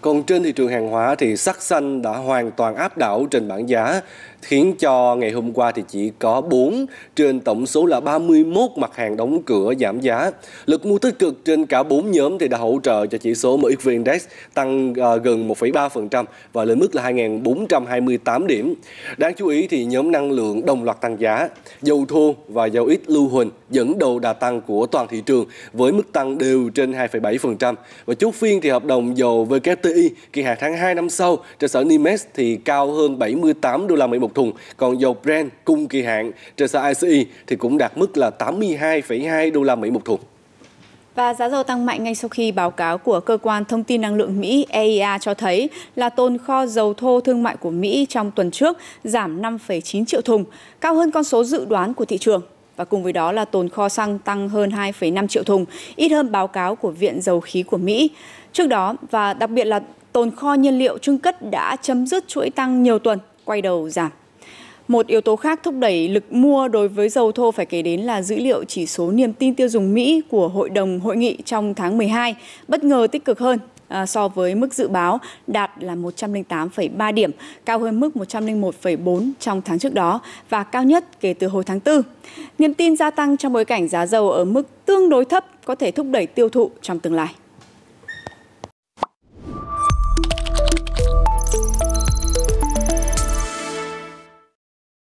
Còn trên thị trường hàng hóa thì sắc xanh đã hoàn toàn áp đảo trên bảng giá, khiến cho ngày hôm qua thì chỉ có 4 trên tổng số là 31 mặt hàng đóng cửa giảm giá. Lực mua tích cực trên cả 4 nhóm thì đã hỗ trợ cho chỉ số MXV Index tăng uh, gần 1,3% và lên mức là 2.428 điểm. Đáng chú ý thì nhóm năng lượng đồng loạt tăng giá, dầu thô và dầu ít lưu huỳnh dẫn đầu đà tăng của toàn thị trường với mức tăng đều trên 2,7%. Và chốt phiên thì hợp đồng dầu WTI kỳ hạn tháng 2 năm sau trên sở Nymex thì cao hơn 78 đô la Mỹ một thùng, còn dầu Brent cùng kỳ hạn trên sở ICE thì cũng đạt mức là 82,2 đô la Mỹ một thùng. Và giá dầu tăng mạnh ngay sau khi báo cáo của Cơ quan Thông tin Năng lượng Mỹ EIA cho thấy là tồn kho dầu thô thương mại của Mỹ trong tuần trước giảm 5,9 triệu thùng, cao hơn con số dự đoán của thị trường. Và cùng với đó là tồn kho xăng tăng hơn 2,5 triệu thùng, ít hơn báo cáo của Viện Dầu khí của Mỹ. Trước đó, và đặc biệt là tồn kho nhiên liệu trưng cất đã chấm dứt chuỗi tăng nhiều tuần, quay đầu giảm. Một yếu tố khác thúc đẩy lực mua đối với dầu thô phải kể đến là dữ liệu chỉ số niềm tin tiêu dùng Mỹ của Hội đồng Hội nghị trong tháng 12 bất ngờ tích cực hơn à, so với mức dự báo đạt là 108,3 điểm, cao hơn mức 101,4 trong tháng trước đó và cao nhất kể từ hồi tháng 4. Niềm tin gia tăng trong bối cảnh giá dầu ở mức tương đối thấp có thể thúc đẩy tiêu thụ trong tương lai.